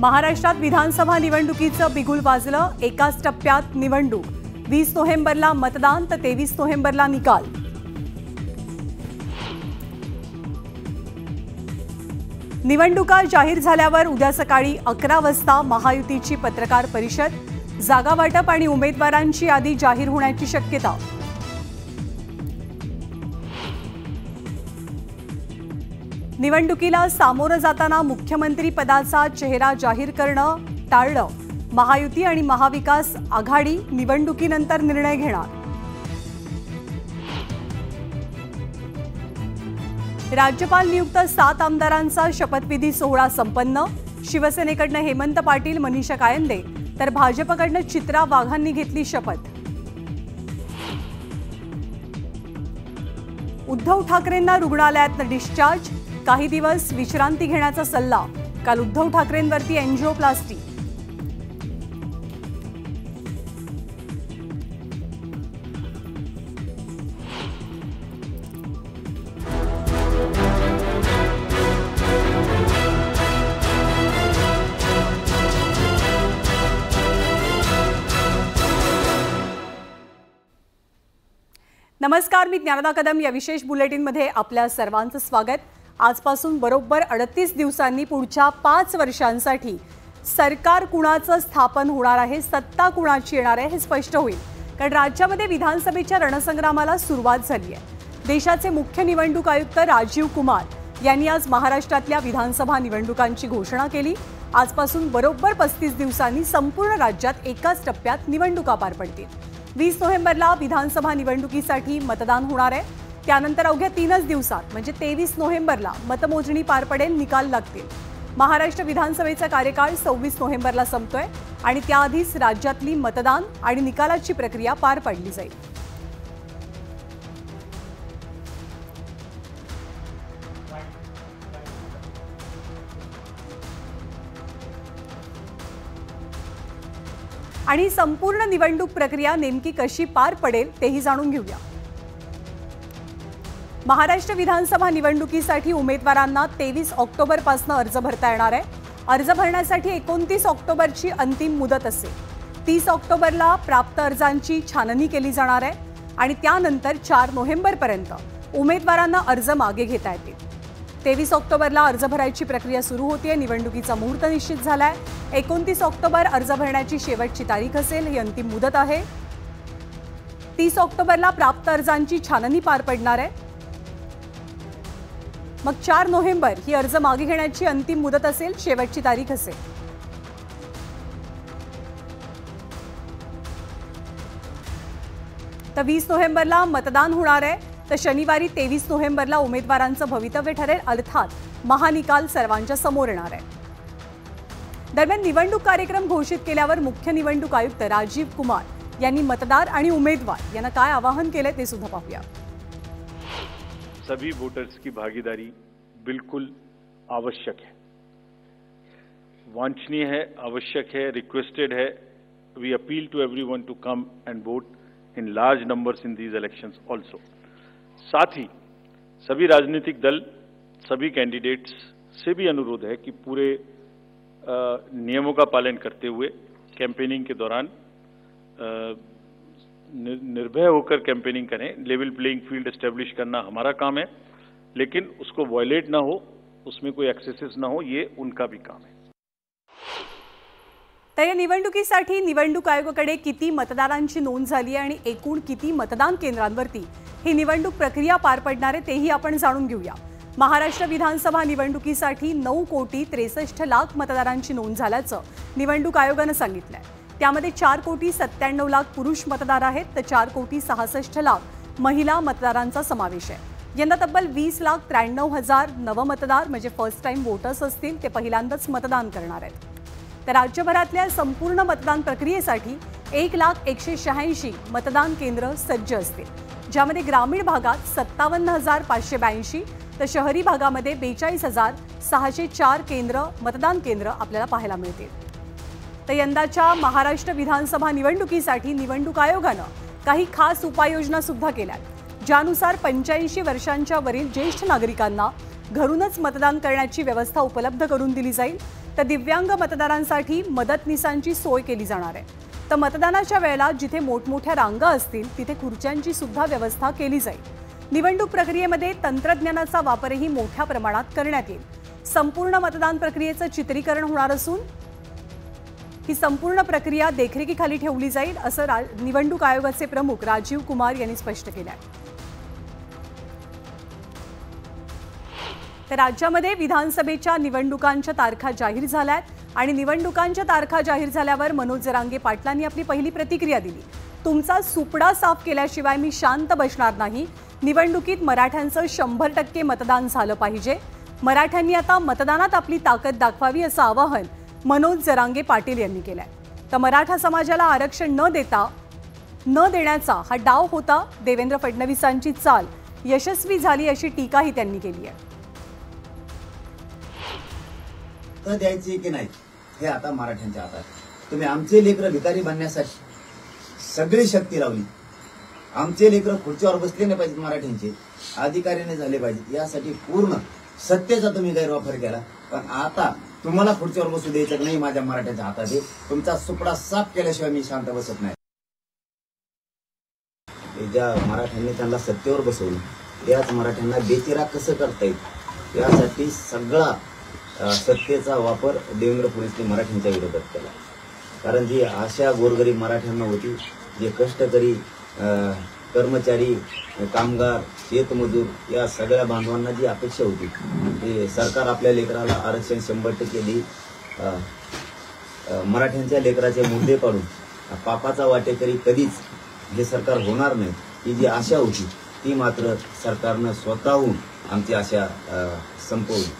महाराष्ट्रात विधानसभा निवडणुकीचं बिगुल वाजलं एकाच टप्प्यात निवडणूक. वीस नोव्हेंबरला मतदान तर तेवीस नोव्हेंबरला निकाल. निवडणुका जाहीर झाल्यावर उद्या सकाळी अकरा वाजता महायुतीची पत्रकार परिषद. जागा वाटप आणि उमेदवारांची यादी जाहीर होण्याची शक्यता. निवडणुकीला सामोरं जाताना मुख्यमंत्री पदाचा चेहरा जाहीर करणं टाळलं महायुती आणि महाविकास आघाडी निवडणुकीनंतर निर्णय घेणार. राज्यपाल नियुक्त सात आमदारांचा शपथविधी सोहळा संपन्न. शिवसेनेकडनं हेमंत पाटील मनीषा कायंदे तर भाजपकडनं चित्रा वाघांनी घेतली शपथ. उद्धव ठाकरेंना रुग्णालयात डिस्चार्ज काही दिवस विश्रांती घेण्याचा सल्ला काल उद्धव ठाकरेंवरती एन्जिओप्लास्टी नमस्कार मी ज्ञानदा कदम या विशेष बुलेटिनमध्ये आपल्या सर्वांचं स्वागत. आजपासून बरोबर अडतीस दिवसांनी पुढच्या पाच वर्षांसाठी सरकार कुणाचं स्थापन होणार आहे सत्ता कुणाची येणार आहे हे स्पष्ट होईल. कारण राज्यामध्ये विधानसभेच्या रणसंग्रामाला सुरुवात झाली आहे. देशाचे मुख्य निवडणूक आयुक्त राजीव कुमार यांनी आज महाराष्ट्रातल्या विधानसभा निवडणुकांची घोषणा केली. आजपासून बरोबर पस्तीस दिवसांनी संपूर्ण राज्यात एकाच टप्प्यात निवडणुका पार पडतील. वीस नोव्हेंबरला विधानसभा निवडणुकीसाठी मतदान होणार आहे. त्यानंतर अवघ्या तीनच दिवसात म्हणजे तेवीस नोव्हेंबरला मतमोजणी पार पडेल निकाल लागतील. महाराष्ट्र विधानसभेचा कार्यकाळ सव्वीस नोव्हेंबरला संपतोय आणि त्याआधीच राज्यातली मतदान आणि निकालाची प्रक्रिया पार पाडली जाईल. आणि संपूर्ण निवडणूक प्रक्रिया नेमकी कशी पार पडेल तेही जाणून घेऊया. महाराष्ट्र विधानसभा निवडणुकीसाठी उमेदवारांना तेवीस ऑक्टोबरपासून अर्ज भरता येणार आहे. अर्ज भरण्यासाठी एकोणतीस ऑक्टोबरची अंतिम मुदत असेल. तीस ऑक्टोबरला प्राप्त अर्जांची छाननी केली जाणार आहे आणि त्यानंतर चार नोव्हेंबरपर्यंत उमेदवारांना अर्ज मागे घेता येतील. तेवीस ऑक्टोबरला अर्ज भरायची प्रक्रिया सुरू होतीये निवडणुकीचा मुहूर्त निश्चित झालाय. एकोणतीस ऑक्टोबर अर्ज भरण्याची शेवटची तारीख असेल ही अंतिम मुदत आहे. तीस ऑक्टोबरला प्राप्त अर्जांची छाननी पार पडणार आहे. मग चार नोव्हेंबर ही अर्ज मागे घेण्याची अंतिम मुदत असेल शेवटची तारीख असेल. तर वीस नोव्हेंबरला मतदान होणार आहे. तर शनिवारी तेवीस नोव्हेंबरला उमेदवारांचं भवितव्य ठरेल. अर्थात महानिकाल सर्वांच्या समोर येणार आहे. दरम्यान निवडणूक कार्यक्रम घोषित केल्यावर मुख्य निवडणूक आयुक्त राजीव कुमार यांनी मतदार आणि उमेदवार यांना काय आवाहन केलंय ते सुद्धा पाहूया. सभी वोटर्स की भागीदारी बिल्कुल आवश्यक है। वांछनीय है, आवश्यक है रिक्वेस्टेड है। We appeal to everyone to come and vote in large numbers in these elections also साथ ही, सभी राजनीतिक दल, सभी कैंडिडेट्स से भी अनुरोध है कि पूरे नियमों का पालन करते हुए कैंपेनिंग के दौरान निर्भय होकर कैंपेनिंग करें लेवल प्लेइंग फ़ील्ड एस्टेब्लिश करना हमारा काम है, लेकिन उसको वायलेट ना हो, उसमें कोई एक्सेसेस ना हो, ये उनका भी काम है। तर या निवडणुकीसाठी निवडणूक आयोगाकडे किती मतदारांची नोंद झाली आहे आणि एकूण किती मतदान केंद्रांवरती ही निवडणूक प्रक्रिया पार पडणार आहे, तेही आपण जाणून घेऊया. महाराष्ट्र विधानसभा निवडणुकीसाठी नऊ कोटी त्रेसष्ट लाख मतदारांची नोंद झाल्याचं निवडणूक आयोगानं सांगितलंय. त्यामध्ये चार कोटी सत्त्याण्णव लाख पुरुष मतदार आहेत तर चार कोटी सहासष्ट लाख महिला मतदारांचा समावेश आहे. यंदा तब्बल वीस लाख त्र्याण्णव हजार नवमतदार म्हणजे फर्स्ट टाइम वोटर्स असतील ते पहिल्यांदाच मतदान करणार आहेत. तर राज्यभरातल्या संपूर्ण मतदान प्रक्रियेसाठी एक लाख एकशे शहाऐंशी मतदान केंद्र सज्ज असतील. ज्यामध्ये ग्रामीण भागात सत्तावन्न हजार पाचशे ब्याऐंशी तर शहरी भागामध्ये बेचाळीस हजार सहाशे चार केंद्र मतदान केंद्र आपल्याला पाहायला मिळतील. तर यंदाच्या महाराष्ट्र विधानसभा निवडणुकीसाठी निवडणूक आयोगानं काही खास उपाययोजना सुद्धा केल्या ज्यानुसार पंच्याऐंशी वर्षांच्या वरील ज्येष्ठ नागरिकांना घरूनच मतदान करण्याची व्यवस्था उपलब्ध करून दिली जाईल. तर दिव्यांग मतदारांसाठी मदतनीसांची सोय केली जाणार आहे. तर मतदानाच्या वेळेला जिथे मोठमोठ्या रांगा असतील तिथे खुर्च्यांची सुद्धा व्यवस्था केली जाईल. निवडणूक प्रक्रियेमध्ये तंत्रज्ञानाचा वापरही मोठ्या प्रमाणात करण्यात येईल. संपूर्ण मतदान प्रक्रियेचं चित्रीकरण होणार असून ही संपूर्ण प्रक्रिया देखरेखीखाली ठेवली जाईल असं रा- निवडणूक आयोगाचे प्रमुख राजीव कुमार यांनी स्पष्ट केलं आहे तर राज्यामध्ये विधानसभेच्या निवडणुकांच्या तारखा जाहीर झाल्यात आणि निवडणुकांच्या तारखा जाहीर झाल्यावर मनोज जरांगे पाटलांनी आपली पहिली प्रतिक्रिया दिली. तुमचा सुपडा साफ केल्याशिवाय मी शांत बसणार नाही. निवडणुकीत मराठ्यांचं शंभर टक्के मतदान झालं पाहिजे. मराठ्यांनी आता मतदानात आपली ताकद दाखवावी असं आवाहन मनोज जरांगे पाटील यांनी केलाय. तर मराठा समाजाला आरक्षण न देता न देण्याचा हा डाव होता देवेंद्र फडणवीसांची चाल. यशस्वी झाली अशी टीकाही त्यांनी केली आहे. तर द्यायची की नाही हे आता मराठ्यांच्या हातात तुम्ही आमचे लेकर भिकारी बनण्यासाठी सगळी शक्ती लावली. आमचे लेकर खुर्चीवर बसले नाही पाहिजेत मराठ्यांचे अधिकारीने झाले पाहिजेत. यासाठी पूर्ण सत्तेचा तुम्ही गैरवापर केला. पण आता तुम्हाला खुर्चीवर बसू द्यायचं नाही माझ्या मराठ्यांच्या हातात आहे. तुमचा सुपडा साफ केल्याशिवाय मी शांत बसत नाही. ज्या मराठ्यांनी त्यांना सत्तेवर बसवलं त्याच मराठ्यांना बेचिरा कसं करता येईल? यासाठी सगळा सत्तेचा वापर देवेंद्र फडणवीसने मराठ्यांच्या विरोधात केला. कारण जी आशा गोरगरीब मराठ्यांना होती जे कष्टकरी कर्मचारी कामगार शेतमजूर या सगळ्या बांधवांना जी अपेक्षा होती. ते सरकार आपल्या लेकराला आरक्षण शंभर टक्के देईल. मराठ्यांच्या लेकराचे मुद्दे काढून पापाचा वाटेकरी कधीच हे सरकार होणार नाही ही जी आशा होती ती मात्र सरकारनं स्वतःहून आमची आशा संपवली.